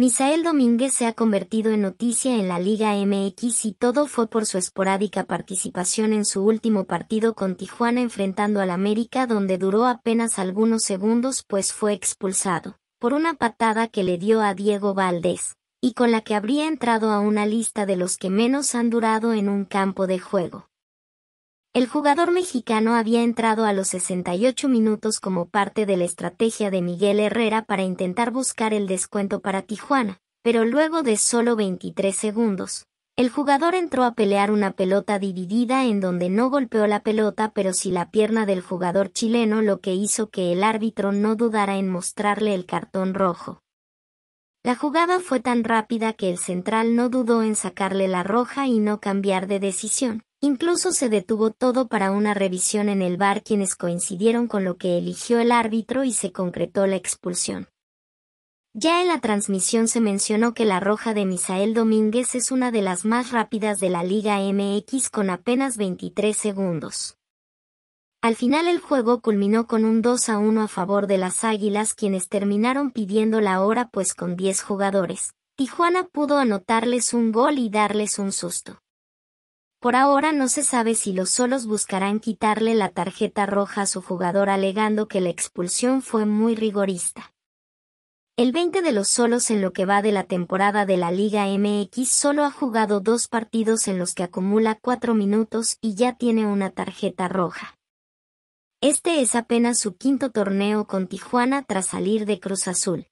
Misael Domínguez se ha convertido en noticia en la Liga MX y todo fue por su esporádica participación en su último partido con Tijuana enfrentando al América donde duró apenas algunos segundos pues fue expulsado, por una patada que le dio a Diego Valdés, y con la que habría entrado a una lista de los que menos han durado en un campo de juego. El jugador mexicano había entrado a los 68 minutos como parte de la estrategia de Miguel Herrera para intentar buscar el descuento para Tijuana, pero luego de solo 23 segundos, el jugador entró a pelear una pelota dividida en donde no golpeó la pelota pero sí la pierna del jugador chileno lo que hizo que el árbitro no dudara en mostrarle el cartón rojo. La jugada fue tan rápida que el central no dudó en sacarle la roja y no cambiar de decisión. Incluso se detuvo todo para una revisión en el bar quienes coincidieron con lo que eligió el árbitro y se concretó la expulsión. Ya en la transmisión se mencionó que la roja de Misael Domínguez es una de las más rápidas de la Liga MX con apenas 23 segundos. Al final el juego culminó con un 2 a 1 a favor de las Águilas quienes terminaron pidiendo la hora pues con 10 jugadores. Tijuana pudo anotarles un gol y darles un susto. Por ahora no se sabe si los solos buscarán quitarle la tarjeta roja a su jugador alegando que la expulsión fue muy rigorista. El 20 de los solos en lo que va de la temporada de la Liga MX solo ha jugado dos partidos en los que acumula cuatro minutos y ya tiene una tarjeta roja. Este es apenas su quinto torneo con Tijuana tras salir de Cruz Azul.